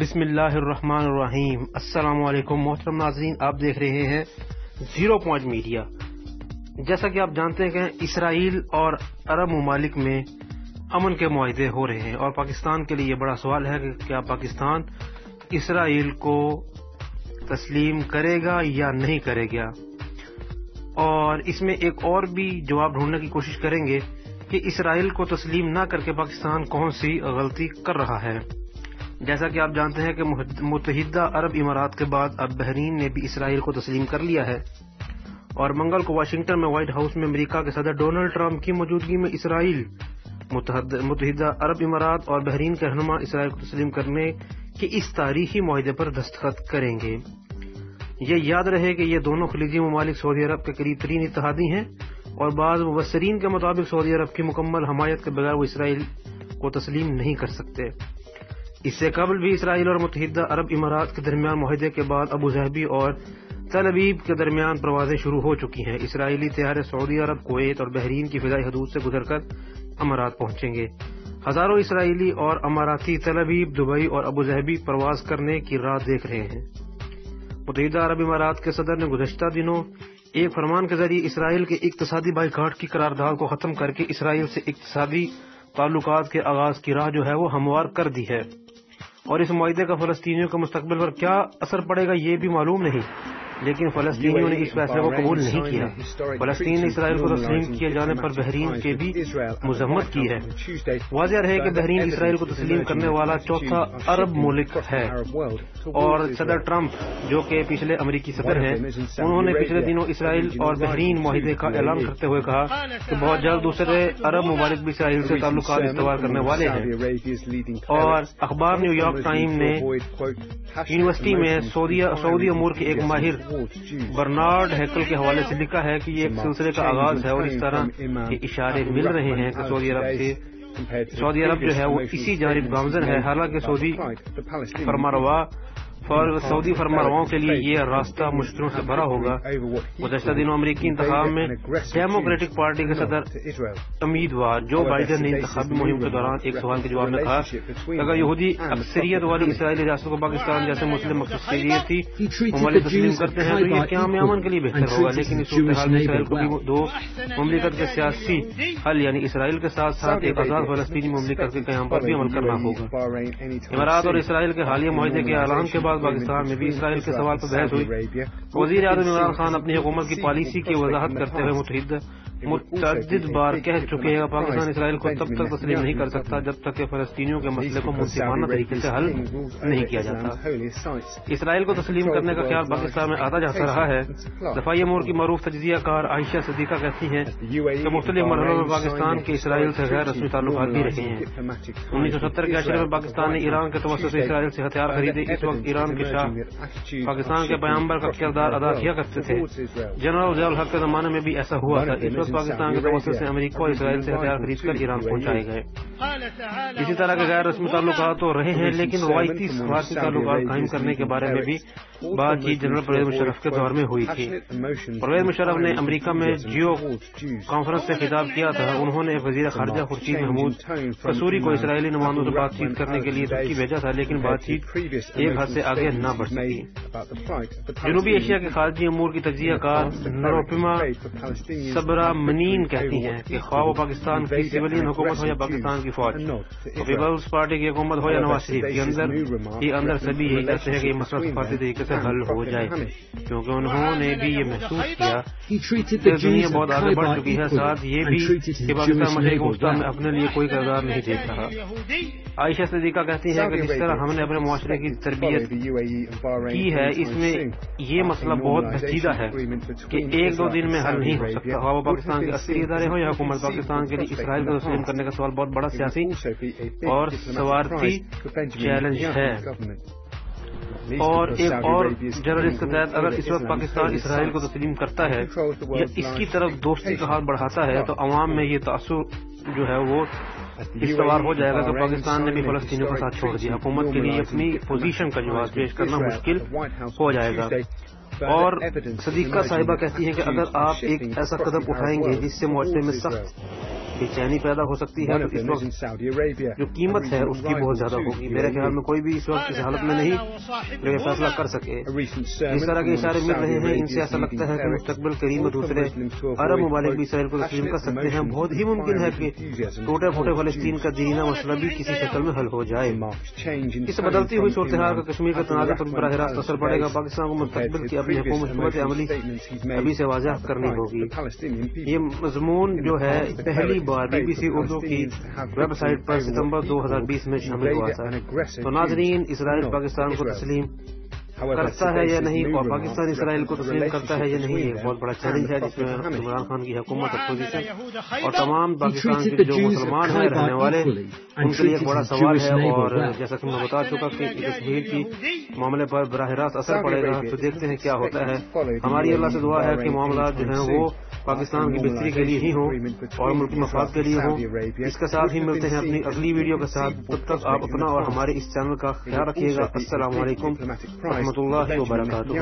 بسم اللہ الرحمن الرحیم۔ السلام علیکم محترم ناظرین، آپ دیکھ رہے ہیں زیرو پوائنٹ میڈیا۔ جیسا کہ آپ جانتے ہیں کہ اسرائیل اور عرب ممالک میں امن کے معاہدے ہو رہے ہیں اور پاکستان کے لیے یہ بڑا سوال ہے کہ کیا پاکستان اسرائیل کو تسلیم کرے گا یا نہیں کرے گا؟ اور اس میں ایک اور بھی جواب ڈھونڈنے کی کوشش کریں گے کہ اسرائیل کو تسلیم نہ کر کے پاکستان کون سی غلطی کر رہا ہے۔ جیسا کہ آپ جانتے ہیں کہ متحدہ عرب امارات کے بعد اب بحرین نے بھی اسرائیل کو تسلیم کر لیا ہے اور منگل کو واشنگٹن میں وائٹ ہاؤس میں امریکہ کے صدر ڈونلڈ ٹرمپ کی موجودگی میں اسرائیل متحدہ عرب امارات اور بحرین کے رہنما اسرائیل کو تسلیم کرنے کے اس تاریخی معاہدے پر دستخط کریں گے۔ یہ یاد رہے کہ یہ دونوں خلیجی ممالک سعودی عرب کے قریب ترین اتحادی ہیں اور بعض مبصرین کے مطابق سعودی عرب کی مکمل حمایت کے بغیر وہ اسرائیل کو تسلیم نہیں کر سکتے۔ اس سے قبل بھی اسرائیل اور متحدہ عرب امارات کے درمیان معاہدے کے بعد ابو ظہبی اور تلبیب کے درمیان پروازیں شروع ہو چکی ہیں۔ اسرائیلی طیارے سعودی عرب، کویت اور بحرین کی فضائی حدود سے گزر کر امارات پہنچیں گے۔ ہزاروں اسرائیلی اور اماراتی تلبیب دبئی اور ابو ظہبی پرواز کرنے کی راہ دیکھ رہے ہیں۔ متحدہ عرب امارات کے صدر نے گزشتہ دنوں ایک فرمان کے ذریعے اسرائیل کے اقتصادی بائی کاٹ کی قرارداد کو ختم کر کے اسرائیل سے اقتصادی تعلقات کے آغاز کی راہ جو ہے وہ ہموار کر دی ہے۔ اور اس معاہدے کا فلسطینیوں کے مستقبل پر کیا اثر پڑے گا یہ بھی معلوم نہیں۔ لیکن فلسطینیوں نے اس فیصلے کو قبول نہیں کیا۔ فلسطین نے اسرائیل کو تسلیم کیے جانے پر بحرین کے بھی مذمت کی ہے۔ واضح رہے کہ بحرین اسرائیل کو تسلیم کرنے والا چوتھا عرب ملک ہے۔ اور صدر ٹرمپ جو کہ پچھلے امریکی صدر ہیں، انہوں نے پچھلے دنوں اسرائیل اور بحرین معاہدے کا اعلان کرتے ہوئے کہا کہ بہت جلد دوسرے عرب ممالک بھی اسرائیل سے تعلقات استعمال کرنے والے ہیں۔ اور اخبار نیو یارک ٹائم نے یونیورسٹی میں سعودی امور کے ایک ماہر برنارڈ ہیکل کے حوالے سے لکھا ہے کہ یہ ایک سلسلے کا آغاز ہے اور اس طرح کے اشارے مل رہے ہیں کہ سعودی عرب سے سعودی عرب جو ہے وہ اسی جانب گامزن ہے۔ حالانکہ سعودی فرماروا سعودی فرمارواؤں کے لیے یہ راستہ مشکلوں سے بھرا ہوگا۔ گزشتہ دنوں امریکی انتخاب میں ڈیموکریٹک پارٹی کے صدر امیدوار جو بائیڈن نے انتخابی مہم کے دوران ایک سوال کے جواب میں کہا کہ اگر یہودی اکثریت والی اسرائیلی ریاست کو پاکستان جیسے مسلم مقصد تھی ممالک تسلیم کرتے ہیں تو یہ قیام امن کے لیے بہتر ہوگا۔ لیکن اس صورتحال میں اسرائیل کو بھی دو مملکت کے سیاسی حل یعنی اسرائیل کے ساتھ ساتھ ایک آزاد فلسطینی مملکت کے قیام پر بھی عمل کرنا ہوگا۔ امارات اور اسرائیل کے حالیہ معاہدے کے اعلان کے بعد پاکستان میں بھی اسرائیل کے سوال پر بحث ہوئی۔ وزیر اعظم عمران خان اپنی حکومت کی پالیسی کی وضاحت کرتے ہوئے متحدہ متعدد بار کہہ چکے ہیں پاکستان اسرائیل کو تب تک تسلیم نہیں کر سکتا جب تک کہ فلسطینیوں کے مسئلے کو منصفانہ طریقے سے حل نہیں کیا جاتا۔ اسرائیل کو تسلیم کرنے کا خیال پاکستان میں آتا جاتا رہا ہے۔ دفاعی امور کی معروف تجزیہ کار عائشہ صدیقہ کہتی ہیں کہ مختلف مرحلوں میں پاکستان کے اسرائیل سے غیر رسمی تعلقات بھی رہے ہیں۔ انیس سو ستر کے عشرے میں پاکستان نے ایران کے توسط سے اسرائیل سے ہتھیار خریدے۔ اس وقت ایران کے شاہ پاکستان کے پیامبر کا کردار ادا کیا کرتے تھے۔ جنرل ضیاء الحق کے زمانے میں بھی ایسا ہوا تھا۔ اس وقت پاکستان کے توسط سے امریکہ اور اسرائیل سے ہتھیار خرید کر ایران پہنچائے گئے اسی طرح کے غیر رسمی تعلقات تو رہے ہیں لیکن روایتی سفارتی تعلقات قائم کرنے کے بارے میں بھی بات چیت جنرل پرویز مشرف کے دور میں ہوئی تھی پرویز مشرف نے امریکہ میں جیو کانفرنس سے خطاب کیا تھا انہوں نے وزیر خارجہ خورشید محمود قصوری کو اسرائیلی نمائندوں سے بات چیت کرنے کے لیے ترکی بھیجا تھا لیکن بات چیت ایک حد سے آگے نہ بڑھ سکی جنوبی ایشیا کے خارجی امور کی تجزیہ کار نروپما صبرا منین کہتی ہیں کہ خواہ وہ پاکستان کی سویلین حکومت ہو یا پاکستان کی فوج؟ پیپلز پارٹی کی حکومت ہو یا نواز شریف؟ کے اندر یہ اندر سبھی یہی کہتے ہیں کہ یہ مسئلہ سفارتی طریقے سے حل ہو جائے۔ کیونکہ انہوں نے بھی یہ محسوس کیا کہ دنیا بہت آگے بڑھ چکی ہے ساتھ یہ بھی کہ پاکستان مشرق وسطی میں اپنے لیے کوئی کردار نہیں دیکھ رہا۔ عائشہ صدیقہ کہتی ہے کہ جس طرح ہم نے اپنے معاشرے کی تربیت کی ہے اس میں یہ مسئلہ بہت پیچیدہ ہے کہ ایک دو دن میں حل نہیں ہو سکتا ہوا وہ پاکستان کے عسکری ادارے ہوں یا حکومت پاکستان کے لیے اسرائیل کو تسلیم کرنے کا سوال بہت بڑا سیاسی اور سوارتی چیلنج ہے۔ اور ایک اور جرنلسٹ کے تحت اگر اس وقت پاکستان اسرائیل کو تسلیم کرتا ہے یا اس کی طرف دوستی کا ہاتھ بڑھاتا ہے تو عوام میں یہ تاثر جو ہے وہ استوار ہو جائے گا کہ پاکستان نے بھی فلسطینیوں کا ساتھ چھوڑ دیا۔ حکومت کے لیے اپنی پوزیشن کا جواب پیش کرنا مشکل ہو جائے گا۔ اور صدیقہ صاحبہ کہتی ہیں کہ اگر آپ ایک ایسا قدم اٹھائیں گے جس سے معاشرے میں سخت بے چینی پیدا ہو سکتی ہے اس وقت. جو قیمت ہے اس کی بہت زیادہ ہوگی۔ میرے خیال میں کوئی بھی اس وقت اس حالت میں نہیں جو یہ فیصلہ کر سکے۔ اس طرح کے اشارے مل رہے ہیں ان سے ایسا لگتا ہے کہ مستقبل قریب میں for دوسرے عرب ممالک بھی اسرائیل کو تسلیم کر سکتے ہیں۔ بہت ہی ممکن ہے کہ ٹوٹے پھوٹے فلسطین. کا دیرینہ مسئلہ بھی کسی شکل میں حل ہو جائے۔ اس بدلتی ہوئی صورتحال کا کشمیر کے Abdul تنازع پر براہ راست اثر پڑے گا۔ پاکستان کو مستقبل کی اپنی حکومت عملی ابھی سے واضح کرنی ہوگی. یہ مضمون جو ہے پہلی بار بی بی سی اردو کی ویب سائٹ پر ستمبر دو ہزار بیس میں شامل ہوا تھا۔ تو ناظرین، اسرائیل پاکستان کو تسلیم کرتا ہے یا نہیں اور پاکستان اسرائیل کو تسلیم کرتا ہے یا نہیں، یہ بہت بڑا چیلنج ہے جس میں عمران خان کی حکومت، اپوزیشن اور تمام پاکستان کے جو مسلمان ہیں، رہنے والے، ان کے لیے ایک بڑا سوال ہے۔ اور جیسا کہ میں بتا چکا کہ کشمیر کی معاملے پر براہ راست اثر پڑے گا۔ تو دیکھتے ہیں کیا ہوتا ہے۔ ہماری اللہ سے دعا ہے کہ معاملات جو ہیں وہ پاکستان کی بہتری کے لیے ہی ہوں اور ملکی مفاد کے لیے ہوں۔ اس کے ساتھ ہی ملتے ہیں اپنی اگلی ویڈیو کے ساتھ۔ تب تک آپ اپنا اور ہمارے اس چینل کا خیال رکھیے گا۔ السلام علیکم۔ ورحمۃ اللہ وبرکاتہ۔